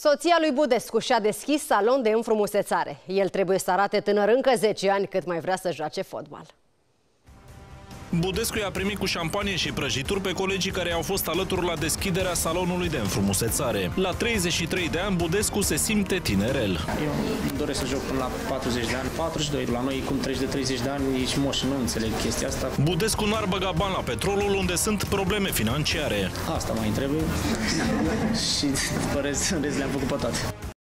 Soția lui Budescu și-a deschis salon de înfrumusețare. El trebuie să arate tânăr încă 10 ani cât mai vrea să joace fotbal. Budescu i-a primit cu șampanie și prăjituri pe colegii care au fost alături la deschiderea salonului de înfrumusețare. La 33 de ani, Budescu se simte tinerel. Eu îmi doresc să joc până la 40 de ani, 42. La noi, cum treci de 30 de ani, ești moș, nu înțeleg chestia asta. Budescu n-ar băga bani la petrolul unde sunt probleme financiare. Asta mai trebuie și după rest, rest le-am făcut pe toate.